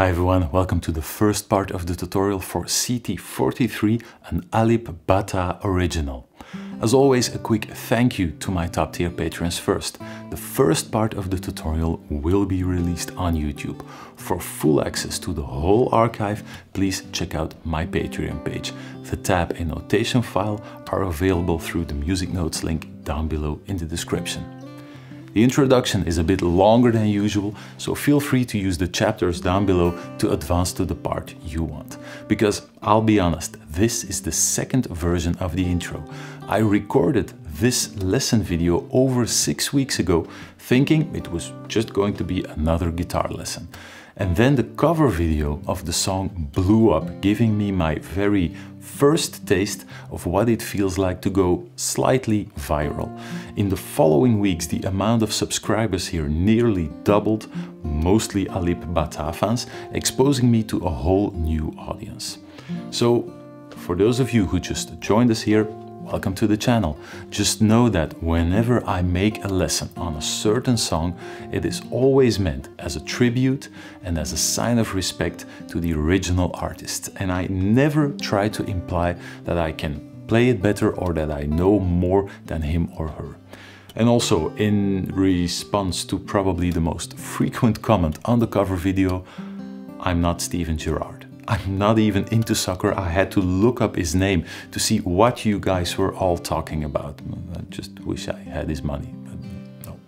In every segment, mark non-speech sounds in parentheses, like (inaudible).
Hi everyone, welcome to the first part of the tutorial for CT43, an Alip Ba Ta original. As always, a quick thank you to my top tier patrons first. The first part of the tutorial will be released on YouTube. For full access to the whole archive, please check out my Patreon page. The tab and notation file are available through the music notes link down below in the description. The introduction is a bit longer than usual, so feel free to use the chapters down below to advance to the part you want. Because I'll be honest, this is the second version of the intro. I recorded this lesson video over six weeks ago, thinking it was just going to be another guitar lesson. And then the cover video of the song blew up, giving me my very first taste of what it feels like to go slightly viral. In the following weeks, the amount of subscribers here nearly doubled, mostly Alip Ba Ta fans, exposing me to a whole new audience. So, for those of you who just joined us here, welcome to the channel. Just know that whenever I make a lesson on a certain song, it is always meant as a tribute and as a sign of respect to the original artist. And I never try to imply that I can play it better or that I know more than him or her. And also, in response to probably the most frequent comment on the cover video, I'm not Steven Gerrard. I'm not even into soccer. I had to look up his name to see what you guys were all talking about. I just wish I had his money, but no.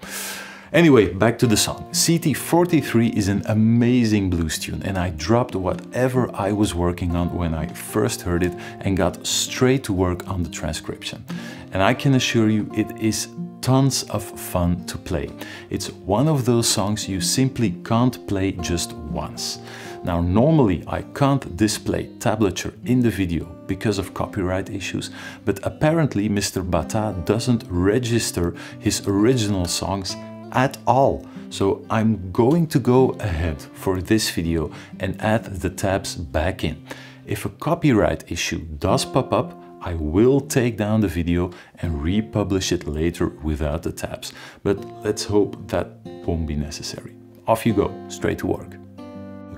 Anyway, back to the song. CT43 is an amazing blues tune and I dropped whatever I was working on when I first heard it and got straight to work on the transcription. And I can assure you it is tons of fun to play. It's one of those songs you simply can't play just once. Now normally I can't display tablature in the video because of copyright issues, but apparently Mr. Ba Ta doesn't register his original songs at all. So I'm going to go ahead for this video and add the tabs back in. If a copyright issue does pop up, I will take down the video and republish it later without the tabs. But let's hope that won't be necessary. Off you go, straight to work.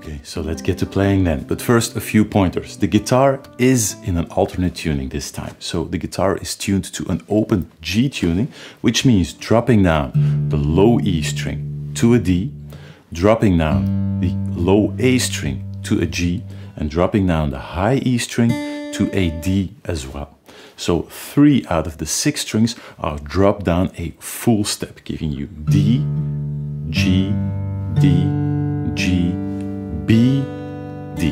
Okay, so let's get to playing then. But first, a few pointers. The guitar is in an alternate tuning this time. So the guitar is tuned to an open G tuning, which means dropping down the low E string to a D, dropping down the low A string to a G, and dropping down the high E string to a D as well. So three out of the six strings are dropped down a full step, giving you D, G, D, G, B, D.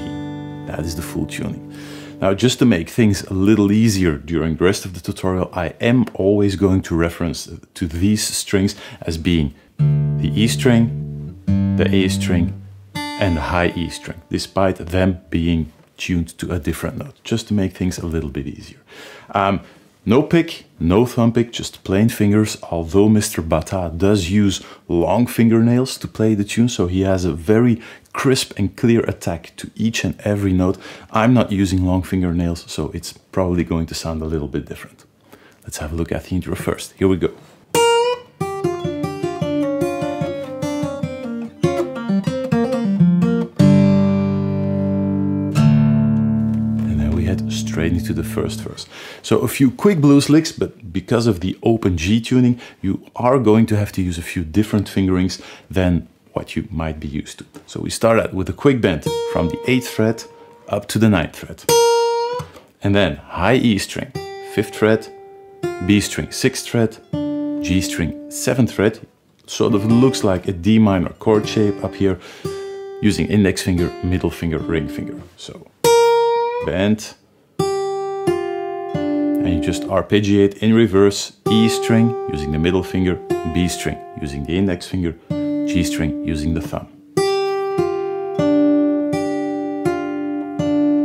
That is the full tuning. Now, just to make things a little easier during the rest of the tutorial, I am always going to reference to these strings as being the E string, the A string, and the high E string, despite them being tuned to a different note, just to make things a little bit easier. Um, no pick, no thumb pick, just plain fingers, although Mr. Ba Ta does use long fingernails to play the tune, so he has a very crisp and clear attack to each and every note. I'm not using long fingernails, so it's probably going to sound a little bit different. Let's have a look at the intro first. Here we go. And then we head straight into the first verse. So a few quick blues licks, but because of the open G tuning, you are going to have to use a few different fingerings than what you might be used to. So we start out with a quick bend from the 8th fret up to the 9th fret. And then high E string, 5th fret, B string, 6th fret, G string, 7th fret. Sort of looks like a D minor chord shape up here using index finger, middle finger, ring finger. So bend, and you just arpeggiate in reverse E string using the middle finger, B string using the index finger, G string using the thumb.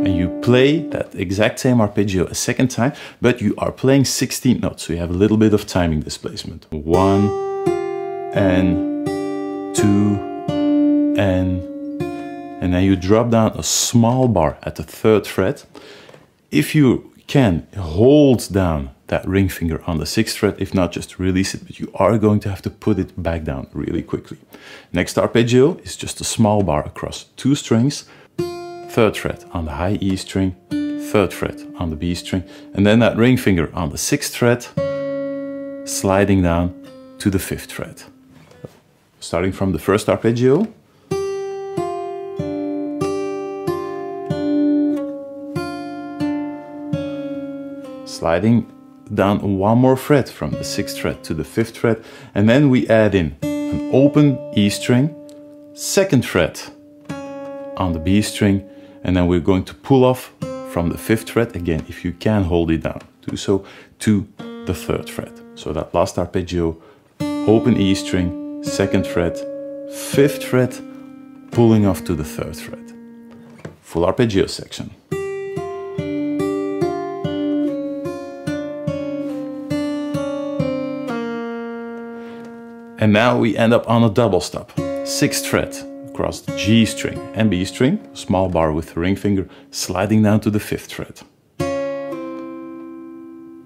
And you play that exact same arpeggio a second time, but you are playing 16 notes, so you have a little bit of timing displacement. One, and two, and, and then you drop down a small bar at the third fret. If you can hold down that ring finger on the sixth fret. If not, just release it, but you are going to have to put it back down really quickly. Next arpeggio is just a small bar across two strings, third fret on the high E string, third fret on the B string, and then that ring finger on the sixth fret, sliding down to the fifth fret. Starting from the first arpeggio, sliding down one more fret from the sixth fret to the fifth fret, and then we add in an open E string, second fret on the B string, and then we're going to pull off from the fifth fret again, if you can hold it down, do so to the third fret. So that last arpeggio, open E string, second fret, fifth fret, pulling off to the third fret. Full arpeggio section. And now we end up on a double stop. Sixth fret across the G string and B string, small bar with the ring finger, sliding down to the fifth fret.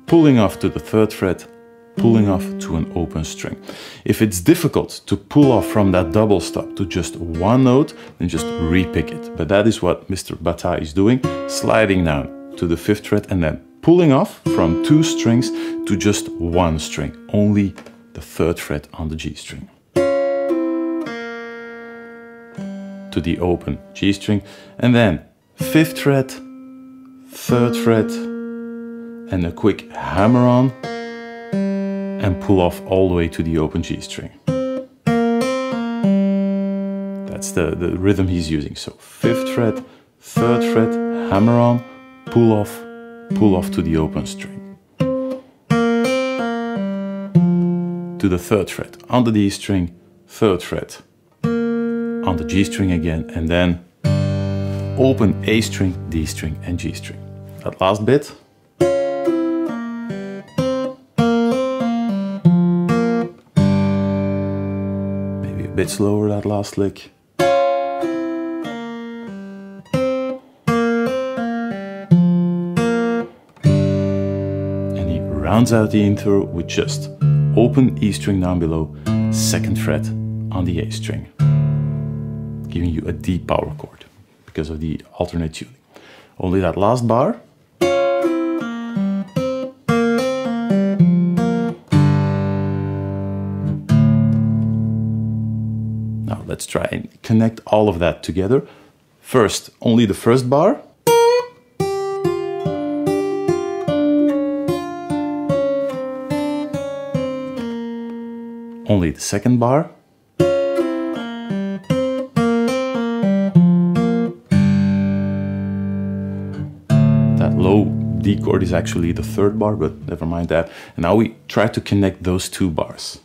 Pulling off to the third fret, pulling off to an open string. If it's difficult to pull off from that double stop to just one note, then just repick it. But that is what Mr. Ba Ta is doing, sliding down to the fifth fret and then pulling off from two strings to just one string, only the third fret on the G string. To the open G string, and then fifth fret, third fret, and a quick hammer on, and pull off all the way to the open G string. That's the, the rhythm he's using. So fifth fret, third fret, hammer on, pull off, pull off to the open string. To the third fret on the D string, third fret on the G string again, and then open A string, D string, and G string. That last bit. Maybe a bit slower that last lick. And he rounds out the intro with just open E string down below, second fret on the A string, giving you a D power chord because of the alternate tuning. Only that last bar. Now let's try and connect all of that together. First, only the first bar. Only the second bar. That low D chord is actually the third bar, but never mind that. And now we try to connect those two bars.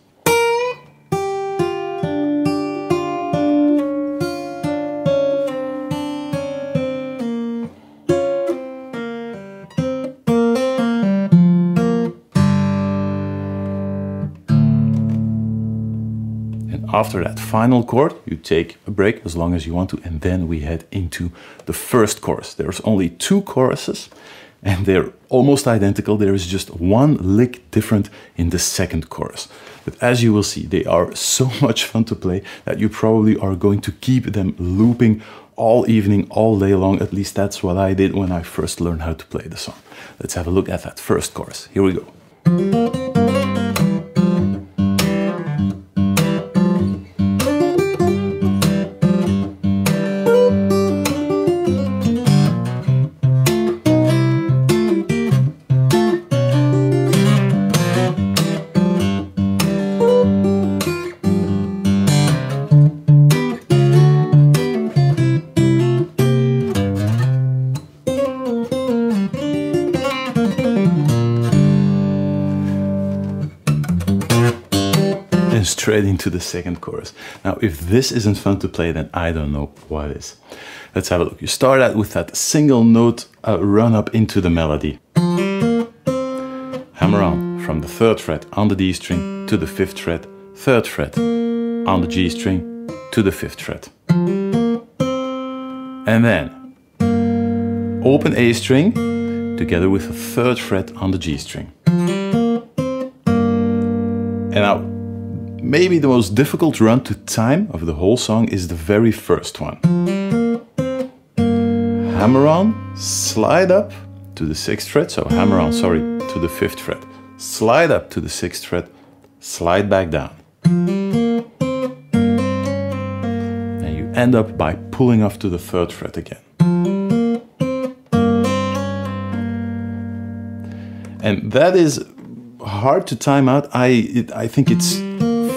After that final chord, you take a break as long as you want to, and then we head into the first chorus. There's only two choruses, and they're almost identical. There is just one lick different in the second chorus. But as you will see, they are so (laughs) much fun to play that you probably are going to keep them looping all evening, all day long. At least that's what I did when I first learned how to play the song. Let's have a look at that first chorus. Here we go. Into the second chorus. Now, if this isn't fun to play, then I don't know what is. Let's have a look. You start out with that single note uh, run up into the melody. Hammer on from the third fret on the D string to the fifth fret, third fret on the G string to the fifth fret. And then open A string together with a third fret on the G string. And now, maybe the most difficult run to time of the whole song is the very first one. Hammer on, slide up to the sixth fret, so hammer on, sorry, to the fifth fret. Slide up to the sixth fret, slide back down. And you end up by pulling off to the third fret again. And that is hard to time out. I, it, I think it's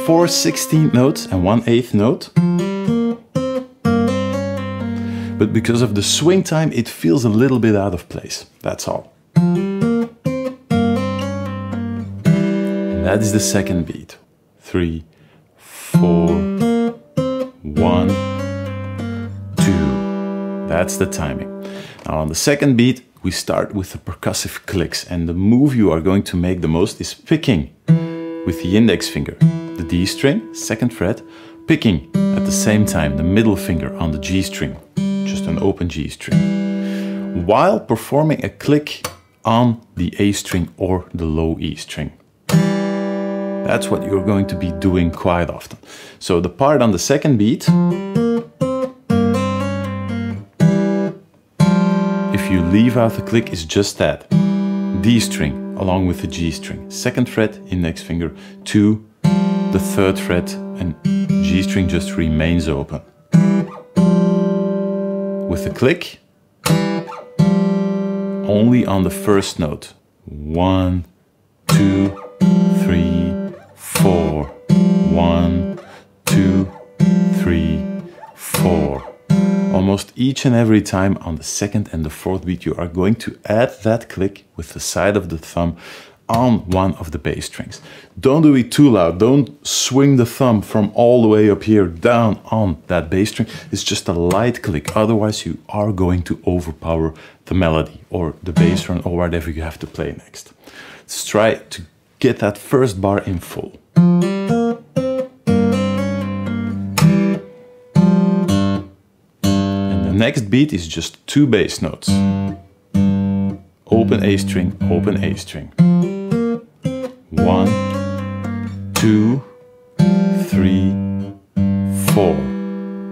four 16th notes and one eighth note. But because of the swing time, it feels a little bit out of place. That's all. And that is the second beat. Three, four, one, two. That's the timing. Now on the second beat, we start with the percussive clicks and the move you are going to make the most is picking with the index finger, the D string, second fret, picking at the same time the middle finger on the G string, just an open G string, while performing a click on the A string or the low E string. That's what you're going to be doing quite often. So the part on the second beat if you leave out the click is just that. D string along with the G string. Second fret, index finger, to the third fret and G string just remains open. With the click, only on the first note. One, two, three, four. One, two, three, four almost each and every time on the second and the fourth beat, you are going to add that click with the side of the thumb on one of the bass strings. Don't do it too loud. Don't swing the thumb from all the way up here down on that bass string. It's just a light click. Otherwise, you are going to overpower the melody or the bass mm. run or whatever you have to play next. Let's try to get that first bar in full. And the next beat is just two bass notes. Open A string, open A string. Two, three, four.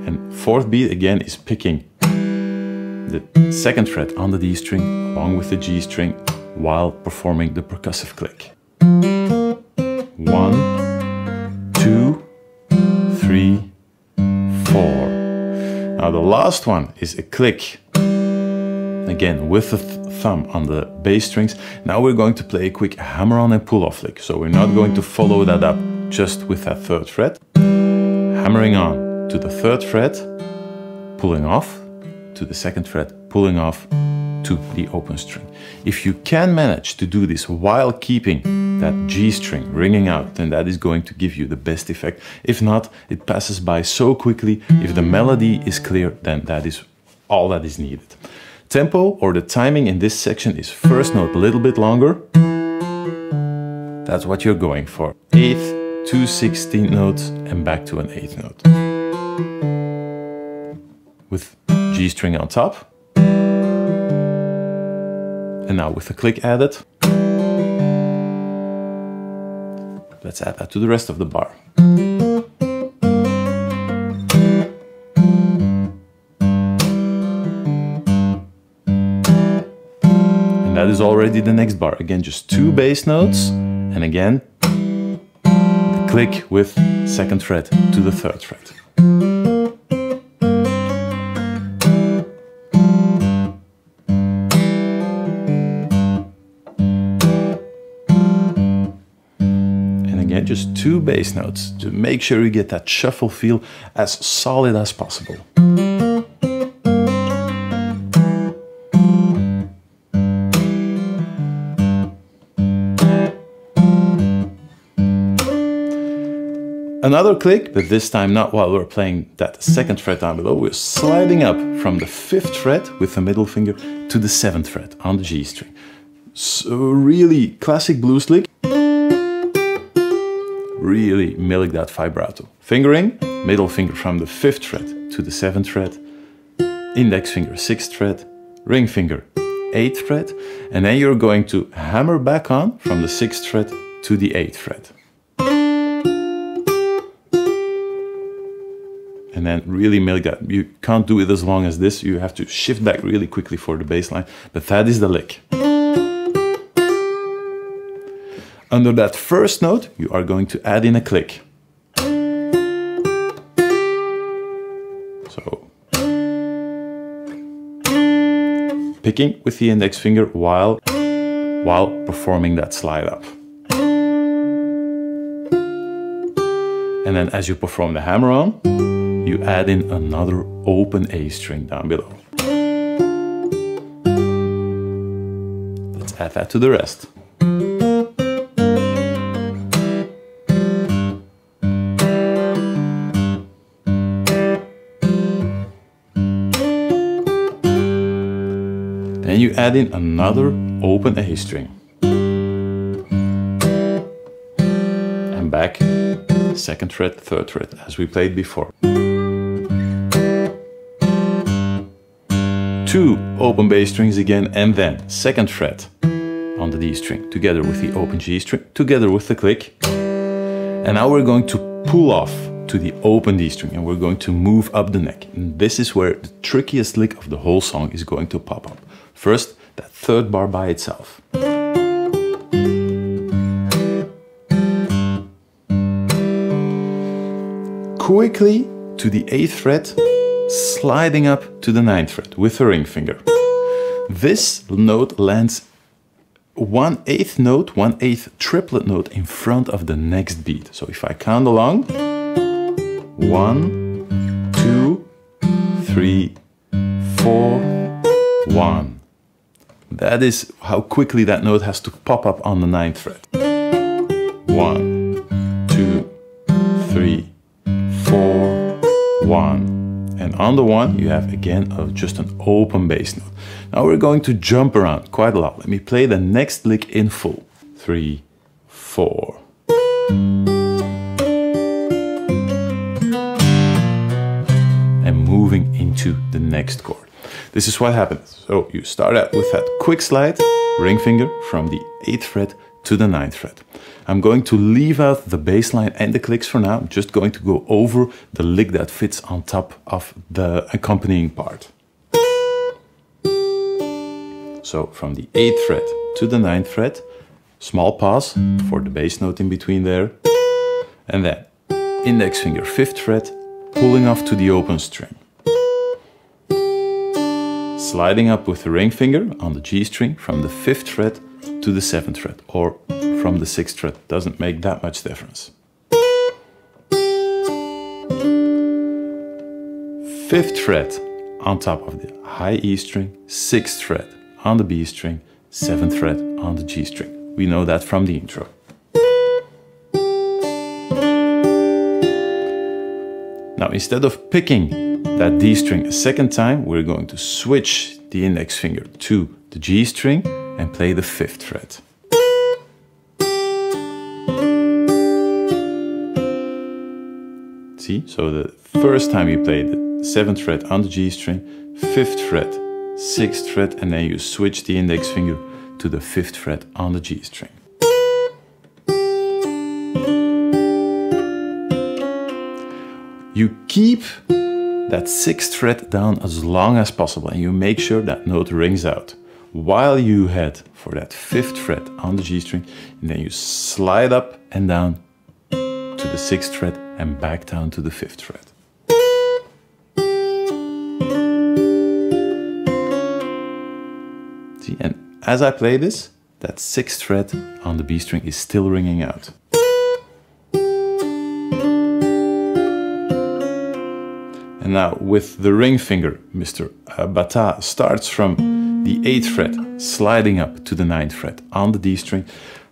And fourth beat again is picking the second fret on the D string along with the G string while performing the percussive click. One, two, three, four. now the last one is a click. Again, with the th thumb on the bass strings. Now we're going to play a quick hammer on and pull off lick. So we're not going to follow that up just with that third fret. Hammering on to the third fret, pulling off to the second fret, pulling off to the open string. If you can manage to do this while keeping that G string ringing out, then that is going to give you the best effect. If not, it passes by so quickly. If the melody is clear, then that is all that is needed. Tempo or the timing in this section is first note a little bit longer. That's what you're going for. Eighth, two 16th notes and back to an eighth note. With G string on top. And now with a click added, let's add that to the rest of the bar. Is already the next bar. Again, just two mm. bass notes, and again, the click with second fret to the third fret. And again, just two bass notes to make sure you get that shuffle feel as solid as possible. Another click, but this time not while we're playing that second fret down below. We're sliding up from the fifth fret with the middle finger to the seventh fret on the G string. So really classic blues lick really milk that vibrato. Fingering, middle finger from the 5th fret to the 7th fret, index finger 6th fret, ring finger 8th fret, and then you're going to hammer back on from the 6th fret to the 8th fret. And then really make that. You can't do it as long as this. You have to shift back really quickly for the bass line, but that is the lick. Under that first note, you are going to add in a click. So, picking with the index finger while, while performing that slide up. And then as you perform the hammer on, you add in another open A string down below. Let's add that to the rest. Then you add in another open A string. And back, second fret, third fret, as we played before. Two open bass strings again, and then second fret on the D string, together with the open G string, together with the click. And now we're going to pull off to the open D string and we're going to move up the neck. And this is where the trickiest lick of the whole song is going to pop up. First, that third bar by itself. Quickly to the 8th fret, sliding up to the ninth fret with the ring finger. This note lands one eighth note, one eighth triplet note in front of the next beat. So if I count along, one, two, three, four, one. That is how quickly that note has to pop up on the ninth fret. One, two, three, four, one. On the one, you have again uh, just an open bass note. Now we're going to jump around quite a lot. Let me play the next lick in full. Three, four. And moving into the next chord. This is what happens. So you start out with that quick slide, ring finger from the 8th fret to the 9th fret. I'm going to leave out the bass line and the clicks for now. I'm just going to go over the lick that fits on top of the accompanying part. So from the 8th fret to the 9th fret, small pause for the bass note in between there, and then index finger 5th fret, pulling off to the open string sliding up with the ring finger on the G string from the 5th fret to the 7th fret or from the 6th fret, doesn't make that much difference. 5th fret on top of the high E string, 6th fret on the B string, 7th fret on the G string. We know that from the intro. Now instead of picking that D string a second time, we're going to switch the index finger to the G string and play the fifth fret. So the first time you play the seventh fret on the G string, fifth fret, sixth fret, and then you switch the index finger to the fifth fret on the G string. You keep that sixth fret down as long as possible and you make sure that note rings out while you head for that fifth fret on the G string and then you slide up and down to the sixth fret and back down to the fifth fret. See, and as I play this, that sixth fret on the B string is still ringing out. And now with the ring finger, Mr. Ba Ta starts from the 8th fret, sliding up to the 9th fret on the D string.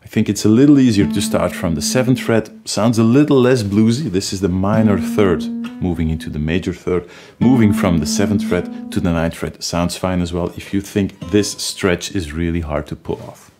I think it's a little easier to start from the 7th fret, sounds a little less bluesy. This is the minor third, moving into the major third. Moving from the 7th fret to the ninth fret sounds fine as well if you think this stretch is really hard to pull off.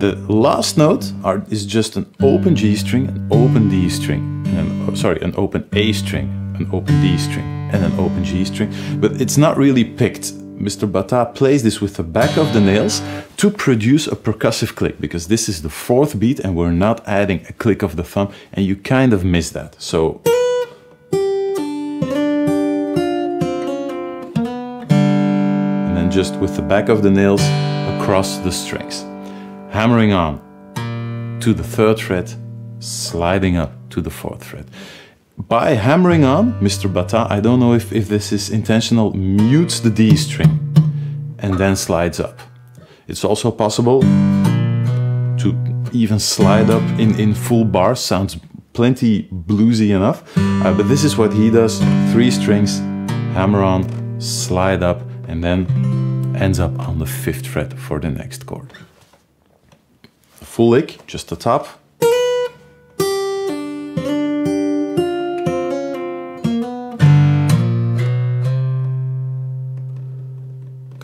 The last note are, is just an open G string, an open D string, and oh, sorry, an open A string, an open D string, and an open G string. But it's not really picked Mr. Ba Ta plays this with the back of the nails to produce a percussive click because this is the fourth beat and we're not adding a click of the thumb and you kind of miss that. So and then just with the back of the nails across the strings. Hammering on to the third fret, sliding up to the fourth fret by hammering on, Mr. Ba Ta, I don't know if, if this is intentional, mutes the D string and then slides up. It's also possible to even slide up in, in full bar, sounds plenty bluesy enough, uh, but this is what he does, three strings, hammer on, slide up, and then ends up on the fifth fret for the next chord. Full lick, just the top,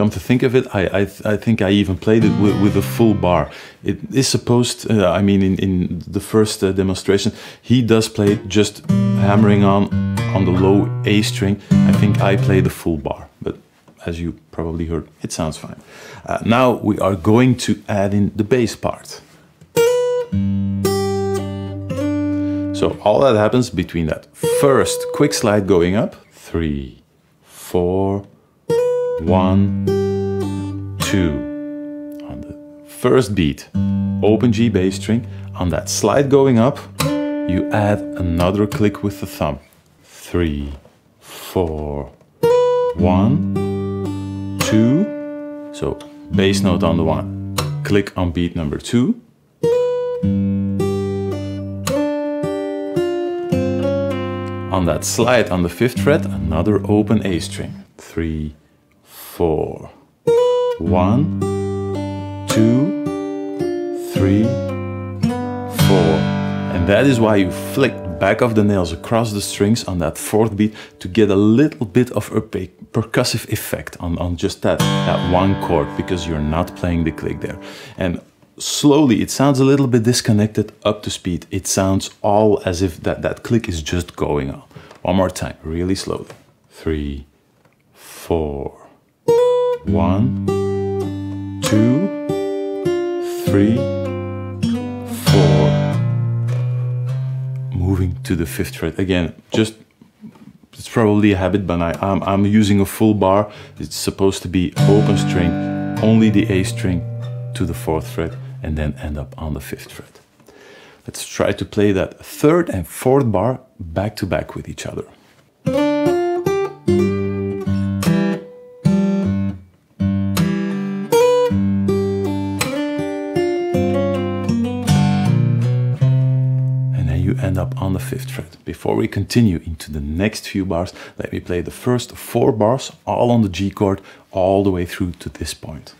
Come to think of it, I, I, I think I even played it with, with a full bar. It is supposed, uh, I mean, in, in the first uh, demonstration, he does play it just hammering on on the low A string. I think I play the full bar, but as you probably heard, it sounds fine. Uh, now we are going to add in the bass part. So all that happens between that first quick slide going up, three, four, one, two. On the first beat, open G bass string. On that slide going up, you add another click with the thumb. Three, four, one, two. So bass note on the one, click on beat number two. On that slide on the fifth fret, another open A string. Three, four. One, two, three, four. And that is why you flick back of the nails across the strings on that fourth beat to get a little bit of a percussive effect on, on just that, that one chord because you're not playing the click there. And slowly it sounds a little bit disconnected up to speed. It sounds all as if that, that click is just going on. One more time, really slowly. Three, four. One, two, three, four. Moving to the fifth fret. Again, just it's probably a habit, but I, I'm, I'm using a full bar. It's supposed to be open string, only the A string to the fourth fret, and then end up on the fifth fret. Let's try to play that third and fourth bar back to back with each other. The fifth fret. Before we continue into the next few bars, let me play the first four bars all on the G chord all the way through to this point.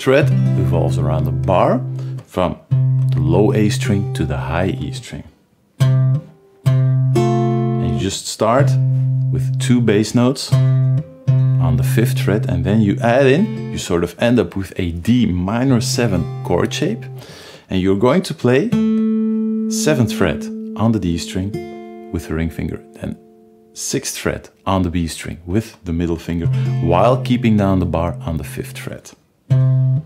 Fret revolves around the bar from the low A string to the high E string. And you just start with two bass notes on the fifth fret and then you add in, you sort of end up with a D minor 7 chord shape and you're going to play 7th fret on the D string with the ring finger, then 6th fret on the B string with the middle finger while keeping down the bar on the 5th fret. And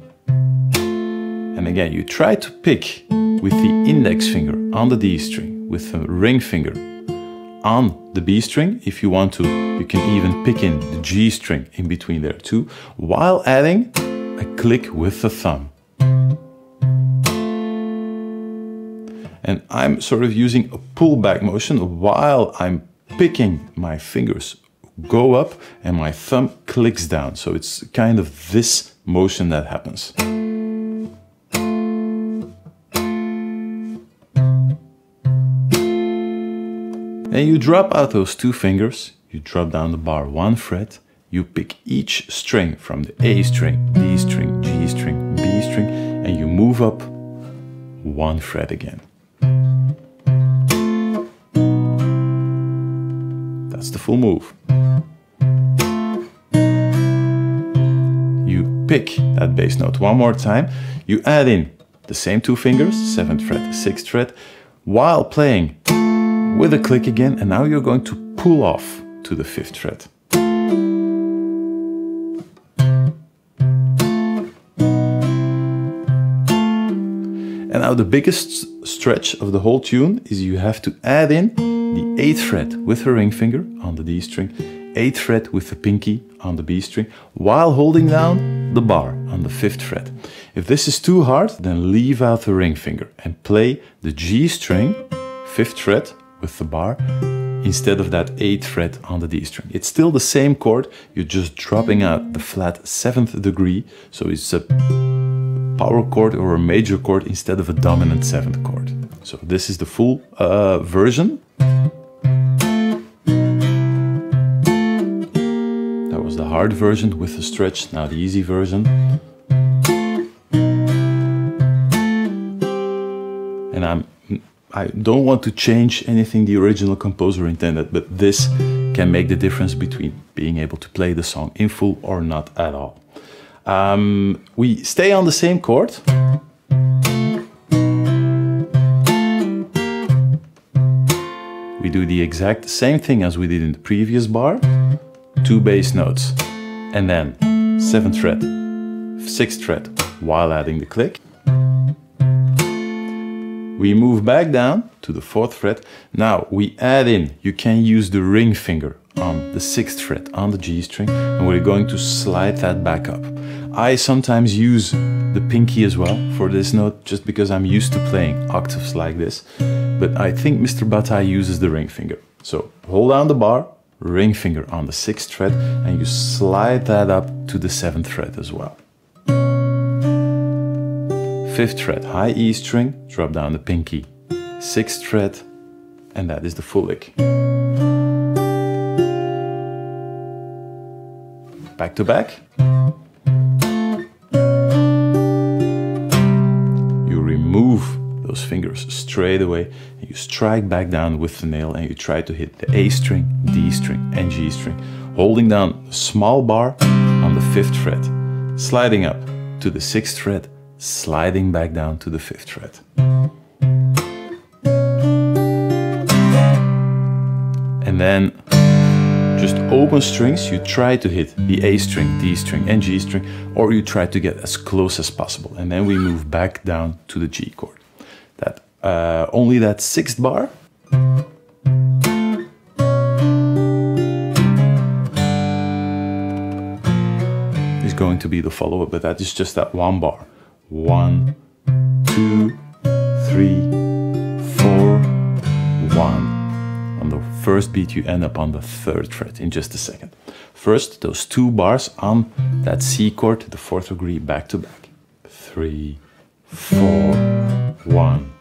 again, you try to pick with the index finger on the D string, with the ring finger on the B string. If you want to, you can even pick in the G string in between there too, while adding a click with the thumb. And I'm sort of using a pullback motion while I'm picking my fingers go up and my thumb clicks down. So it's kind of this motion that happens. And you drop out those two fingers, you drop down the bar one fret, you pick each string from the A string, D string, G string, B string, and you move up one fret again. That's the full move. Pick that bass note one more time. You add in the same two fingers, 7th fret, 6th fret, while playing with a click again, and now you're going to pull off to the 5th fret. And now the biggest stretch of the whole tune is you have to add in the 8th fret with the ring finger on the D string, 8th fret with the pinky on the B string, while holding down the bar on the 5th fret. If this is too hard, then leave out the ring finger and play the G string, 5th fret with the bar, instead of that 8th fret on the D string. It's still the same chord, you're just dropping out the flat 7th degree, so it's a power chord or a major chord instead of a dominant seventh chord. So this is the full uh, version. The hard version with the stretch, now the easy version. And I'm I don't want to change anything the original composer intended, but this can make the difference between being able to play the song in full or not at all. Um, we stay on the same chord. We do the exact same thing as we did in the previous bar. Two bass notes and then 7th fret, 6th fret while adding the click. We move back down to the 4th fret. Now we add in, you can use the ring finger on the 6th fret on the G string and we're going to slide that back up. I sometimes use the pinky as well for this note just because I'm used to playing octaves like this. But I think Mr. Ba Ta uses the ring finger. So hold down the bar, ring finger on the 6th fret and you slide that up to the 7th fret as well. 5th fret, high E string, drop down the pinky. 6th fret, and that is the full lick. Back to back. You remove those fingers straight away and you strike back down with the nail and you try to hit the A string, D string and G string, holding down a small bar on the 5th fret, sliding up to the 6th fret, sliding back down to the 5th fret. And then just open strings, you try to hit the A string, D string and G string, or you try to get as close as possible. And then we move back down to the G chord. Uh, Only that sixth bar is going to be the follow-up, but that is just that one bar. One, two, three, four, one. On the first beat you end up on the third fret in just a second. First, those two bars on that C chord, the fourth degree, back to back. Three, four, one.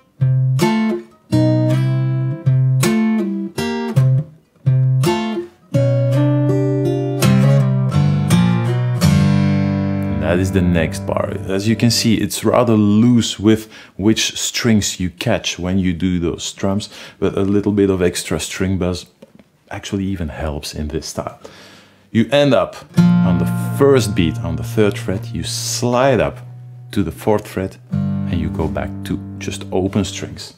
That is the next bar. As you can see, it's rather loose with which strings you catch when you do those strums, but a little bit of extra string buzz actually even helps in this style. You end up on the first beat on the third fret, you slide up to the fourth fret, you go back to just open strings.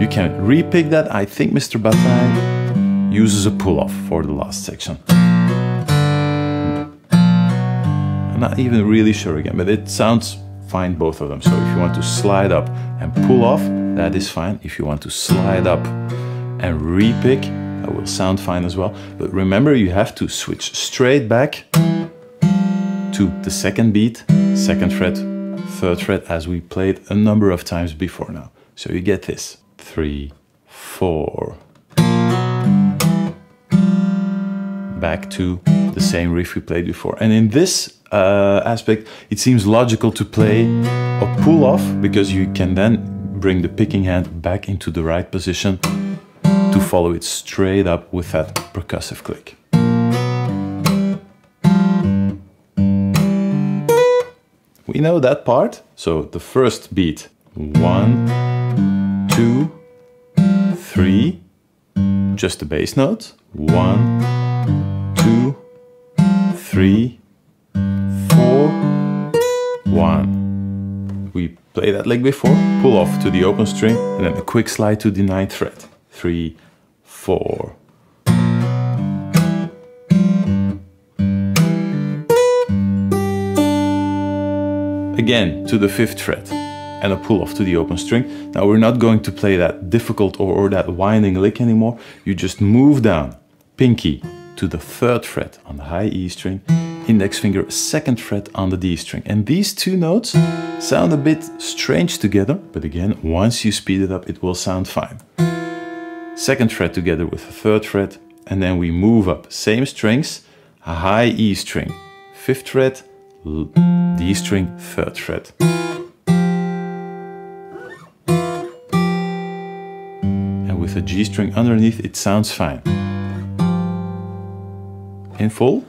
You can repick that. I think Mr. Ba Ta uses a pull-off for the last section I'm not even really sure again, but it sounds fine both of them. So if you want to slide up and pull off, that is fine. If you want to slide up and repick, that will sound fine as well. But remember, you have to switch straight back to the second beat, second fret, third fret, as we played a number of times before now. So you get this, three, four, back to the same riff we played before. And in this uh, aspect, it seems logical to play a pull off because you can then bring the picking hand back into the right position to follow it straight up with that percussive click. We know that part, so the first beat, one, two, three, just the bass note. One, two, three, four, one. We play that lick before, pull off to the open string, and then a quick slide to the ninth fret. Three, four. Again to the fifth fret and a pull off to the open string. Now we're not going to play that difficult or, or that winding lick anymore. You just move down, pinky to the third fret on the high E string, index finger second fret on the D string. And these two notes sound a bit strange together, but again, once you speed it up, it will sound fine. Second fret together with the third fret, and then we move up, same strings, a high E string, fifth fret, D string, third fret. And with a G string underneath, it sounds fine. In full.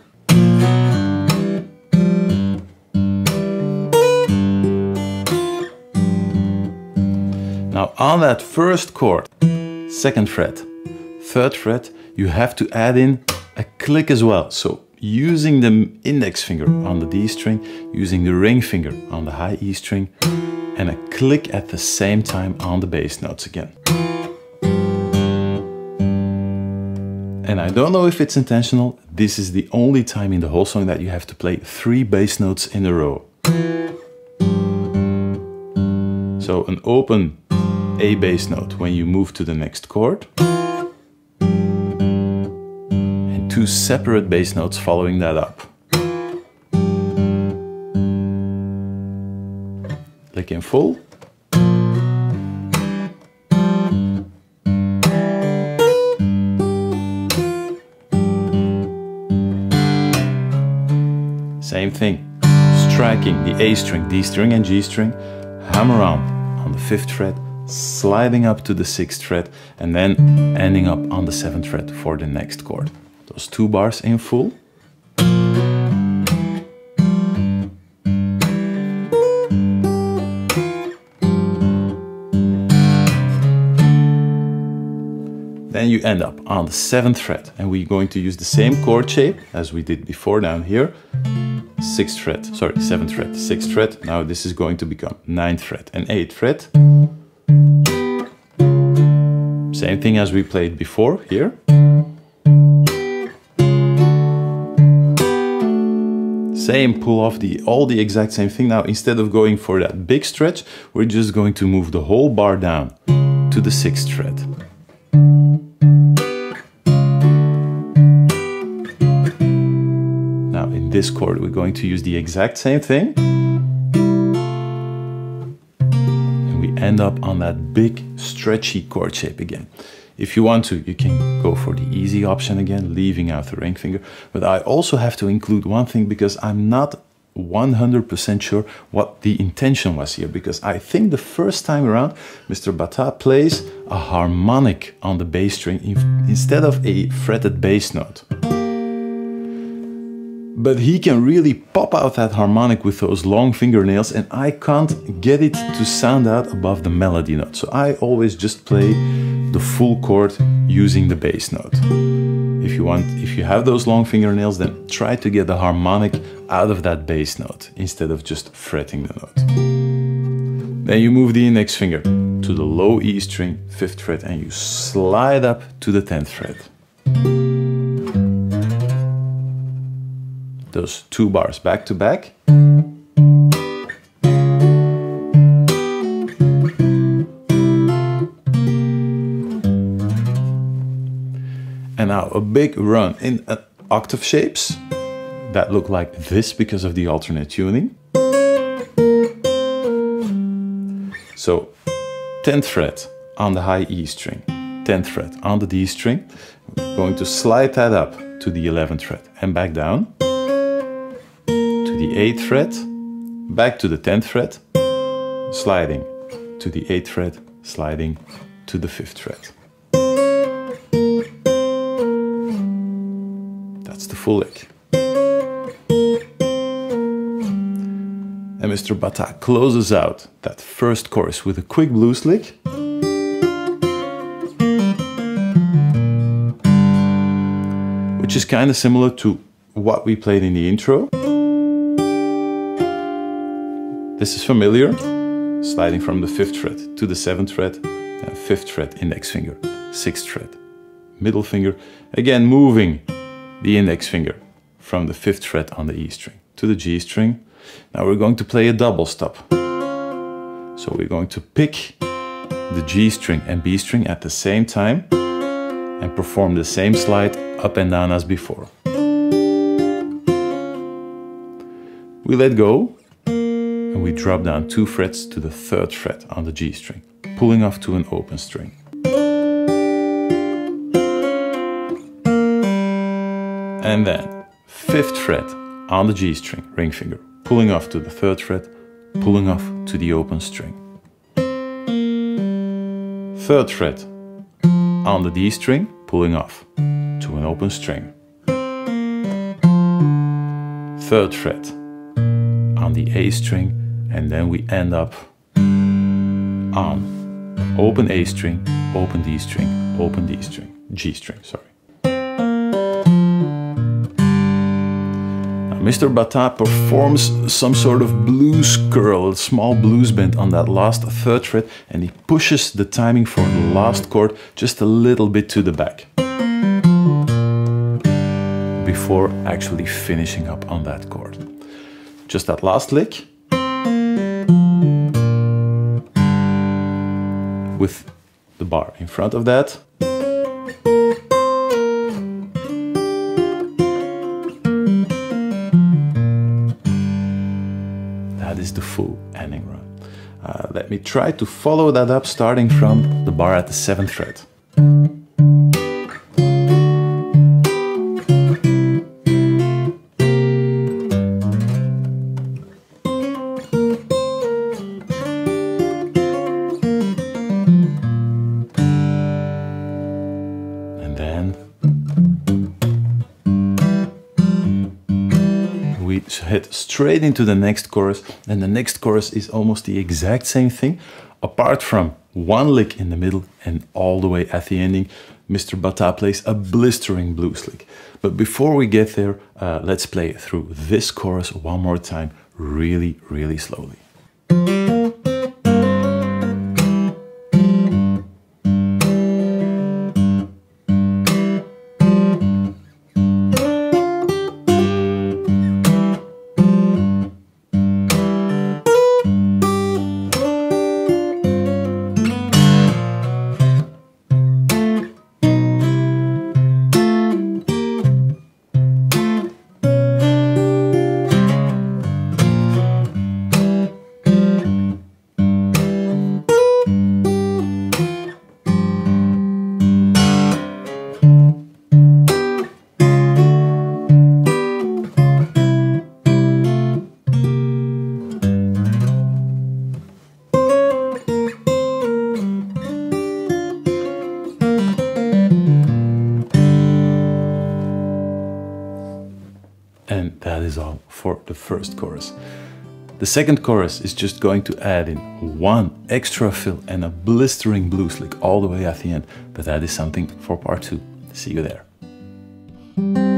Now on that first chord, second fret, third fret, you have to add in a click as well. So using the index finger on the D string, using the ring finger on the high E string, and a click at the same time on the bass notes again. And I don't know if it's intentional, this is the only time in the whole song that you have to play three bass notes in a row. So an open A bass note when you move to the next chord. Two separate bass notes following that up. Lick in full. Same thing. Striking the A string, D string and G string, hammer on on the fifth fret, sliding up to the sixth fret, and then ending up on the seventh fret for the next chord. Those two bars in full. Then you end up on the seventh fret and we're going to use the same chord shape as we did before down here sixth fret, sorry, seventh fret, sixth fret. Now this is going to become ninth fret and eighth fret. Same thing as we played before here. Same pull off the all the exact same thing. Now instead of going for that big stretch, we're just going to move the whole bar down to the sixth fret. Now, in this chord, we're going to use the exact same thing. And we end up on that big stretchy chord shape again. If you want to, you can go for the easy option again, leaving out the ring finger. But I also have to include one thing because I'm not 100% sure what the intention was here because I think the first time around Mr. Ba Ta plays a harmonic on the bass string instead of a fretted bass note but he can really pop out that harmonic with those long fingernails and I can't get it to sound out above the melody note. So I always just play the full chord using the bass note. If you want, if you have those long fingernails, then try to get the harmonic out of that bass note instead of just fretting the note. Then you move the index finger to the low E string, 5th fret, and you slide up to the 10th fret. Those two bars back to back. And now a big run in uh, octave shapes that look like this because of the alternate tuning. So 10th fret on the high E string, 10th fret on the D string. We're going to slide that up to the 11th fret and back down the 8th fret, back to the 10th fret, sliding to the 8th fret, sliding to the 5th fret. That's the full lick. And Mr. Ba Ta closes out that first chorus with a quick blues lick. which is kind of similar to what we played in the intro. This is familiar, sliding from the fifth fret to the seventh fret, uh, fifth fret, index finger, sixth fret, middle finger, again moving the index finger from the fifth fret on the E string to the G string. Now we're going to play a double stop. So we're going to pick the G string and B string at the same time and perform the same slide up and down as before. We let go and we drop down two frets to the third fret on the G string, pulling off to an open string. And then fifth fret on the G string, ring finger, pulling off to the third fret, pulling off to the open string. Third fret on the D string, pulling off to an open string. Third fret on the A string, and then we end up on open A string, open D string, open D string, G string, sorry. Mr. Ba Ta performs some sort of blues curl, a small blues bend on that last third fret, and he pushes the timing for the last chord just a little bit to the back before actually finishing up on that chord. Just that last lick with the bar in front of that. that. is the full ending run. Uh, let me try to follow that up starting from the bar at the 7th fret. Into the next chorus, and the next chorus is almost the exact same thing, apart from one lick in the middle and all the way at the ending, Mr. Ba Ta plays a blistering blues lick. But before we get there, uh, let's play through this chorus one more time, really, really slowly. First chorus. The second chorus is just going to add in one extra fill and a blistering blues lick all the way at the end, but that is something for part two. See you there.